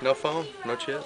No phone, no chip.